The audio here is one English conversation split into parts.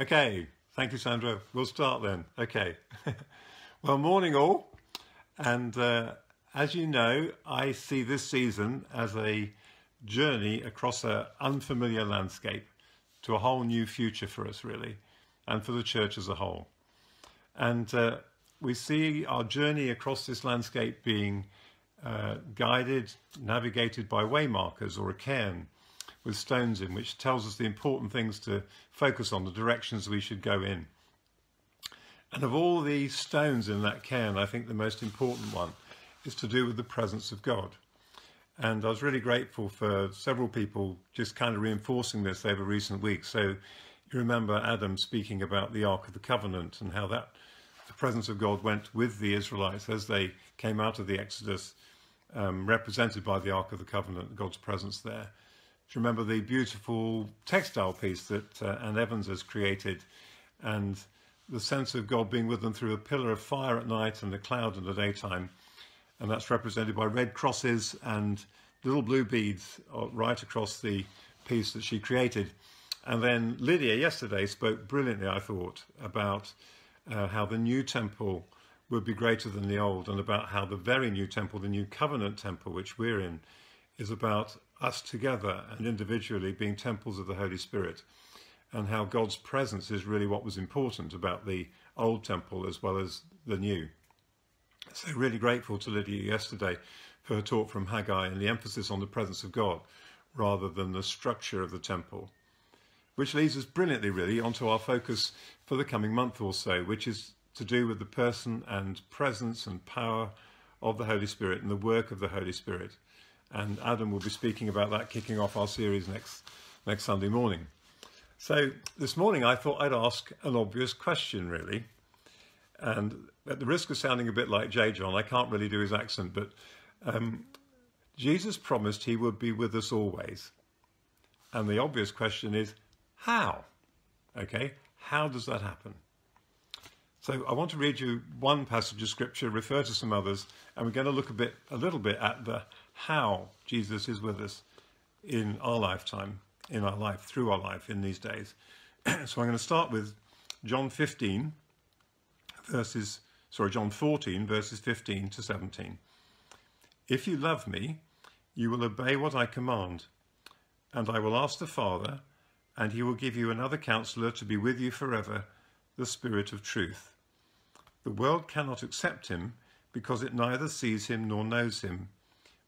Okay, thank you, Sandra. We'll start then. Okay. well, morning all. And uh, as you know, I see this season as a journey across an unfamiliar landscape to a whole new future for us, really, and for the church as a whole. And uh, we see our journey across this landscape being uh, guided, navigated by waymarkers or a cairn with stones in, which tells us the important things to focus on, the directions we should go in. And of all the stones in that cairn, I think the most important one is to do with the presence of God. And I was really grateful for several people just kind of reinforcing this over recent weeks. So you remember Adam speaking about the Ark of the Covenant and how that the presence of God went with the Israelites as they came out of the Exodus, um, represented by the Ark of the Covenant, God's presence there. You remember the beautiful textile piece that uh, Anne Evans has created and the sense of God being with them through a pillar of fire at night and a cloud in the daytime? And that's represented by red crosses and little blue beads uh, right across the piece that she created. And then Lydia yesterday spoke brilliantly, I thought, about uh, how the new temple would be greater than the old and about how the very new temple, the new covenant temple, which we're in, is about us together and individually being temples of the Holy Spirit, and how God's presence is really what was important about the old temple as well as the new. So, really grateful to Lydia yesterday for her talk from Haggai and the emphasis on the presence of God rather than the structure of the temple. Which leads us brilliantly, really, onto our focus for the coming month or so, which is to do with the person and presence and power of the Holy Spirit and the work of the Holy Spirit and Adam will be speaking about that kicking off our series next next Sunday morning. So this morning I thought I'd ask an obvious question really. And at the risk of sounding a bit like J. John, I can't really do his accent, but um, Jesus promised he would be with us always. And the obvious question is, how? Okay, how does that happen? So I want to read you one passage of scripture, refer to some others, and we're going to look a bit, a little bit at the how Jesus is with us in our lifetime, in our life, through our life in these days. so I'm going to start with John 15, verses, sorry, John 14, verses 15 to 17. If you love me, you will obey what I command, and I will ask the Father, and he will give you another counselor to be with you forever, the Spirit of truth. The world cannot accept him because it neither sees him nor knows him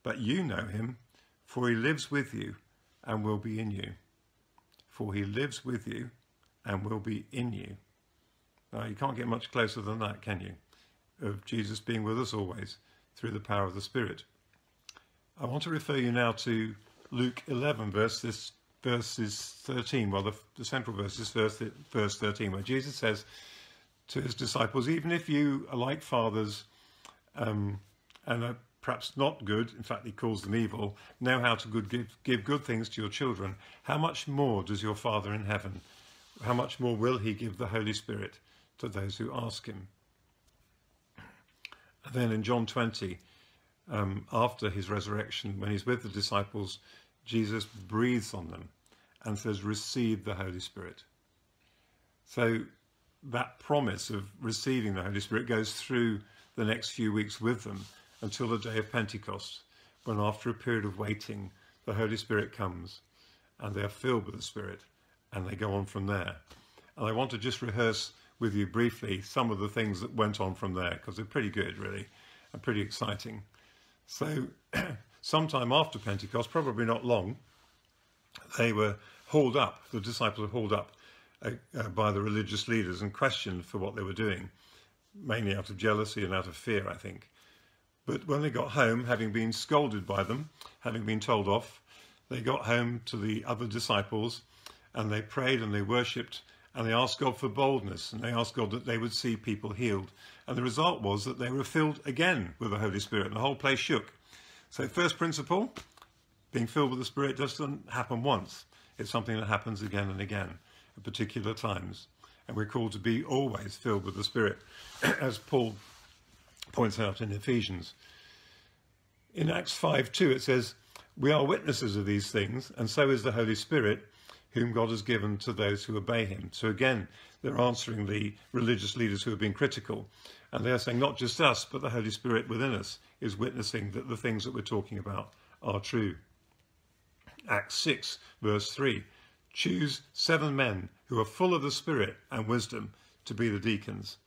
but you know him, for he lives with you and will be in you. For he lives with you and will be in you. Now, you can't get much closer than that, can you? Of Jesus being with us always through the power of the Spirit. I want to refer you now to Luke 11, verses, verses 13. Well, the, the central verse is verse, verse 13, where Jesus says to his disciples, Even if you are like fathers um, and are perhaps not good, in fact he calls them evil, know how to good, give, give good things to your children, how much more does your Father in heaven, how much more will he give the Holy Spirit to those who ask him? And then in John 20, um, after his resurrection, when he's with the disciples, Jesus breathes on them and says, receive the Holy Spirit. So that promise of receiving the Holy Spirit goes through the next few weeks with them until the day of Pentecost, when after a period of waiting, the Holy Spirit comes and they are filled with the Spirit and they go on from there. And I want to just rehearse with you briefly some of the things that went on from there because they're pretty good, really, and pretty exciting. So, sometime after Pentecost, probably not long, they were hauled up, the disciples were hauled up uh, uh, by the religious leaders and questioned for what they were doing, mainly out of jealousy and out of fear, I think. But when they got home, having been scolded by them, having been told off, they got home to the other disciples and they prayed and they worshipped and they asked God for boldness and they asked God that they would see people healed. And the result was that they were filled again with the Holy Spirit and the whole place shook. So, first principle being filled with the Spirit doesn't happen once, it's something that happens again and again at particular times. And we're called to be always filled with the Spirit, as Paul points out in Ephesians. In Acts 5 2, it says, We are witnesses of these things, and so is the Holy Spirit, whom God has given to those who obey him. So again, they're answering the religious leaders who have been critical. And they're saying not just us, but the Holy Spirit within us is witnessing that the things that we're talking about are true. Acts 6, verse 3 Choose seven men who are full of the Spirit and wisdom to be the deacons.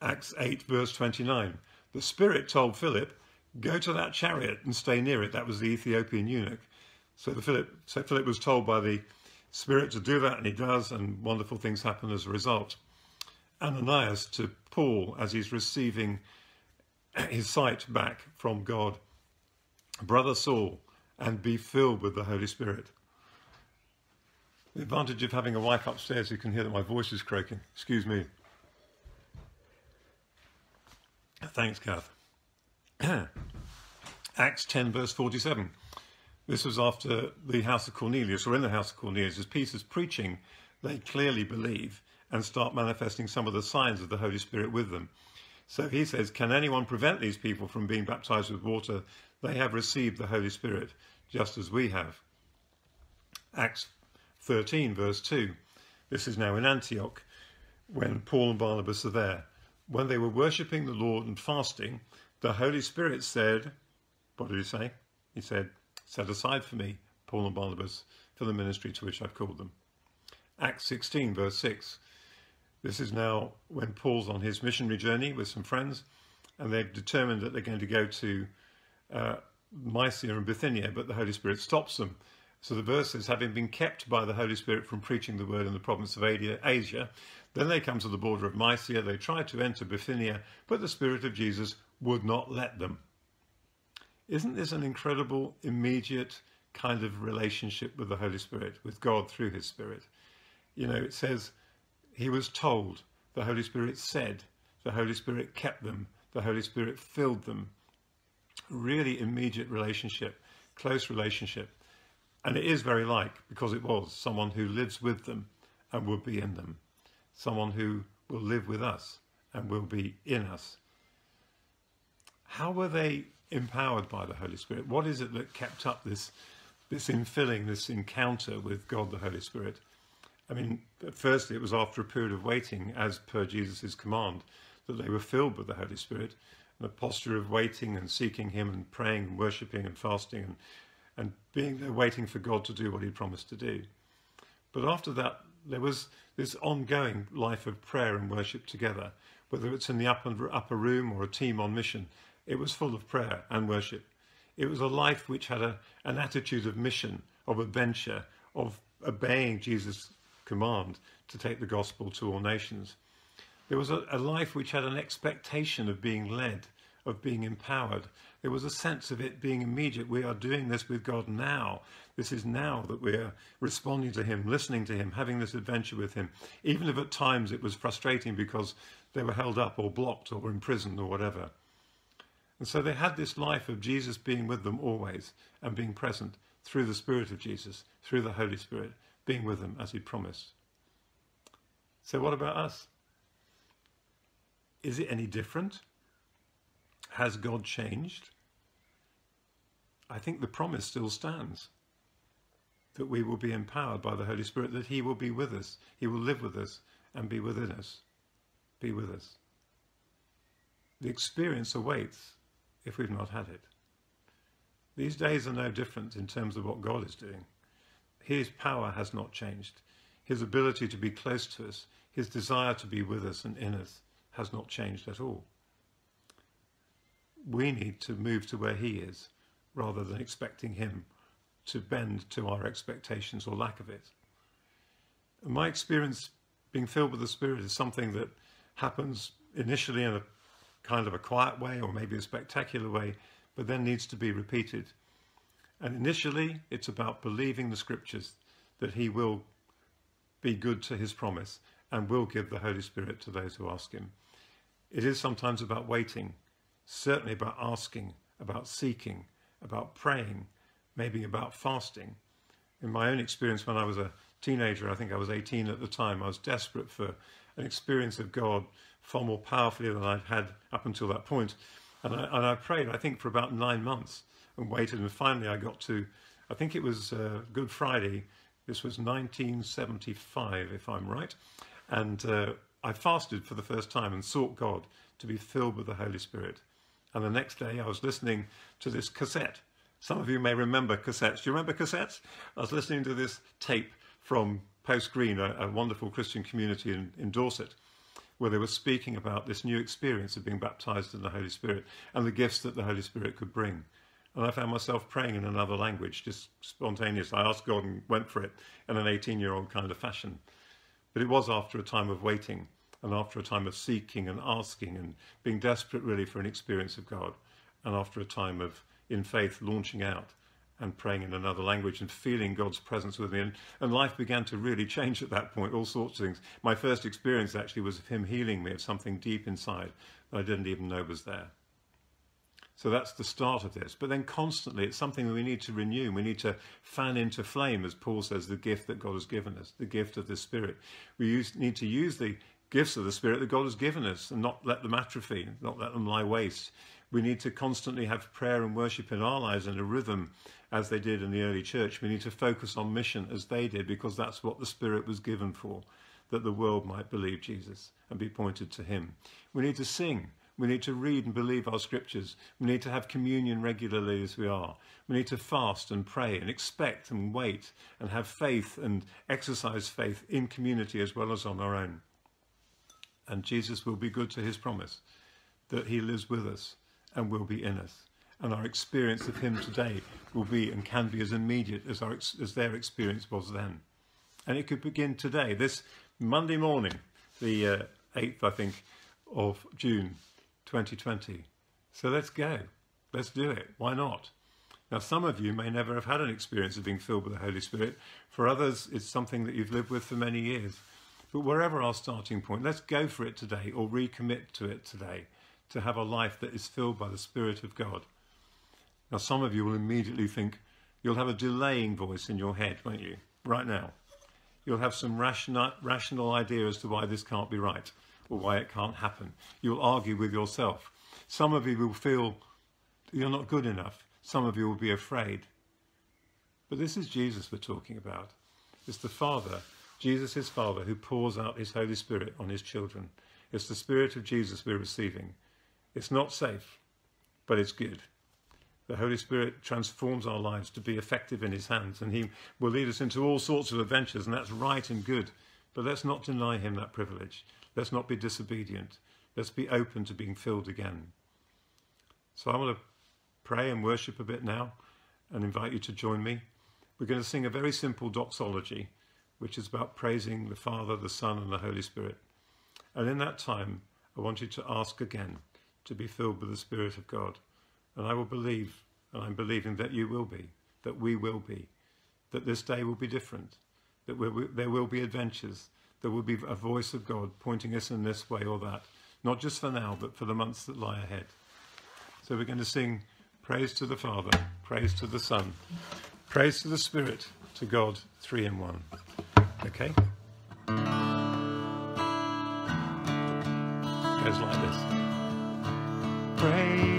Acts 8, verse 29 The Spirit told Philip, Go to that chariot and stay near it. That was the Ethiopian eunuch. So, the Philip, so Philip was told by the Spirit to do that, and he does, and wonderful things happen as a result. Ananias to Paul as he's receiving his sight back from God. Brother Saul, and be filled with the Holy Spirit. The advantage of having a wife upstairs who can hear that my voice is croaking. Excuse me. Thanks, Kath. Acts 10, verse 47. This was after the house of Cornelius, or in the house of Cornelius, as Peter's preaching, they clearly believe and start manifesting some of the signs of the Holy Spirit with them. So he says, Can anyone prevent these people from being baptized with water? They have received the Holy Spirit, just as we have. Acts 13, verse 2. This is now in Antioch, when Paul and Barnabas are there. When they were worshipping the Lord and fasting, the Holy Spirit said, What did he say? He said, Set aside for me Paul and Barnabas for the ministry to which I've called them. Acts 16, verse 6. This is now when Paul's on his missionary journey with some friends, and they've determined that they're going to go to uh, Mysia and Bithynia, but the Holy Spirit stops them. So the verse says, having been kept by the Holy Spirit from preaching the word in the province of Asia, then they come to the border of Mysia. They try to enter Bithynia, but the Spirit of Jesus would not let them. Isn't this an incredible, immediate kind of relationship with the Holy Spirit, with God through his Spirit? You know, it says, he was told, the Holy Spirit said, the Holy Spirit kept them, the Holy Spirit filled them. Really immediate relationship, close relationship. And it is very like, because it was, someone who lives with them and would be in them. Someone who will live with us and will be in us. How were they empowered by the Holy Spirit? What is it that kept up this, this infilling, this encounter with God the Holy Spirit? I mean, firstly, it was after a period of waiting, as per Jesus' command, that they were filled with the Holy Spirit, and a posture of waiting and seeking Him and praying and worshipping and fasting and, and being there waiting for God to do what He promised to do. But after that, there was this ongoing life of prayer and worship together, whether it's in the upper, upper room or a team on mission. It was full of prayer and worship. It was a life which had a, an attitude of mission, of adventure, of obeying Jesus' command to take the gospel to all nations. There was a, a, life which had an expectation of being led, of being empowered. There was a sense of it being immediate. We are doing this with God now. This is now that we are responding to Him, listening to Him, having this adventure with Him. Even if at times it was frustrating because they were held up or blocked or imprisoned or whatever. And so they had this life of Jesus being with them always and being present through the Spirit of Jesus, through the Holy Spirit being with them as he promised. So, what about us? Is it any different? Has God changed? I think the promise still stands that we will be empowered by the Holy Spirit, that He will be with us, He will live with us and be within us. Be with us. The experience awaits if we've not had it. These days are no different in terms of what God is doing. His power has not changed. His ability to be close to us, his desire to be with us and in us has not changed at all. We need to move to where he is rather than expecting him to bend to our expectations or lack of it. And my experience being filled with the Spirit is something that happens initially in a kind of a quiet way or maybe a spectacular way, but then needs to be repeated and initially, it's about believing the scriptures that he will be good to his promise and will give the Holy Spirit to those who ask him. It is sometimes about waiting, certainly about asking, about seeking, about praying, maybe about fasting. In my own experience, when I was a teenager, I think I was 18 at the time, I was desperate for an experience of God far more powerfully than I'd had up until that point. And I, and I prayed, I think, for about nine months and waited. And finally, I got to, I think it was uh, Good Friday, This was 1975, if I'm right. And uh, I fasted for the first time and sought God to be filled with the Holy Spirit. And the next day I was listening to this cassette. Some of you may remember cassettes. Do you remember cassettes? I was listening to this tape from Post Green, a, a wonderful Christian community in, in Dorset, where they were speaking about this new experience of being baptized in the Holy Spirit and the gifts that the Holy Spirit could bring. And I found myself praying in another language, just spontaneous. I asked God and went for it in an 18 year old kind of fashion. But it was after a time of waiting and after a time of seeking and asking and being desperate really for an experience of God. And after a time of, in faith, launching out and praying in another language and feeling God's presence with me. And, and life began to really change at that point, all sorts of things. My first experience actually was of Him healing me of something deep inside that I didn't even know was there. So that's the start of this. But then constantly, it's something that we need to renew. We need to fan into flame, as Paul says, the gift that God has given us, the gift of the Spirit. We use, need to use the gifts of the Spirit that God has given us and not let them atrophy, not let them lie waste. We need to constantly have prayer and worship in our lives and a rhythm as they did in the early church. We need to focus on mission as they did because that's what the Spirit was given for, that the world might believe Jesus and be pointed to Him. We need to sing we need to read and believe our scriptures. We need to have communion regularly as we are. We need to fast and pray and expect and wait and have faith and exercise faith in community as well as on our own. And Jesus will be good to his promise that he lives with us and will be in us. And our experience of him today will be and can be as immediate as, our, as their experience was then. And it could begin today, this Monday morning, the uh, 8th, I think, of June 2020. So let's go. Let's do it. Why not? Now, some of you may never have had an experience of being filled with the Holy Spirit. For others, it's something that you've lived with for many years. But wherever our starting point, let's go for it today or recommit to it today to have a life that is filled by the Spirit of God. Now, some of you will immediately think you'll have a delaying voice in your head, won't you? Right now. You'll have some rational, rational idea as to why this can't be right or why it can't happen. You'll argue with yourself. Some of you will feel you're not good enough. Some of you will be afraid. But this is Jesus we're talking about. It's the Father, Jesus, his Father, who pours out his Holy Spirit on his children. It's the Spirit of Jesus we're receiving. It's not safe, but it's good. The Holy Spirit transforms our lives to be effective in his hands, and he will lead us into all sorts of adventures, and that's right and good. But let's not deny him that privilege. Let's not be disobedient. Let's be open to being filled again. So I want to pray and worship a bit now and invite you to join me. We're going to sing a very simple doxology, which is about praising the Father, the Son, and the Holy Spirit. And in that time, I want you to ask again to be filled with the Spirit of God. And I will believe, and I'm believing that you will be, that we will be, that this day will be different, that there will be adventures, there will be a voice of God pointing us in this way or that, not just for now, but for the months that lie ahead. So we're going to sing praise to the Father, praise to the Son, praise to the Spirit, to God, three in one. Okay? It goes like this. Praise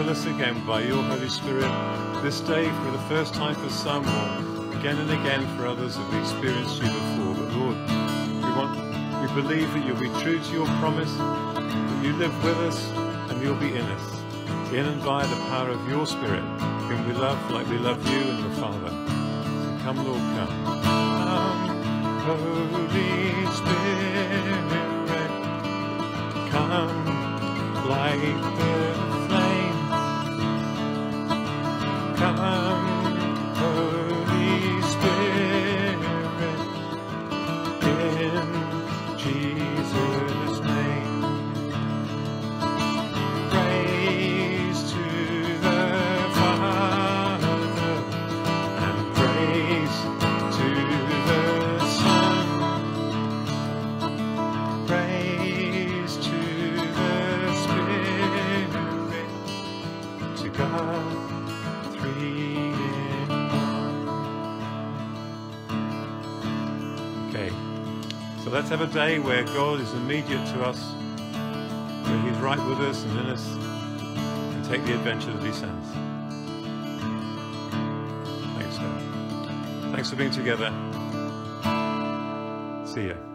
fill us again by your Holy Spirit this day for the first time for some, or again and again for others that we experienced you before. But Lord, we want, we believe that you'll be true to your promise, that you live with us and you'll be in us, in and by the power of your Spirit, whom we love like we love you and the Father. So come, Lord, come. Come, Holy let's have a day where God is immediate to us, where He's right with us and in us, and take the adventure that He sends. Thanks, God. Thanks for being together. See ya.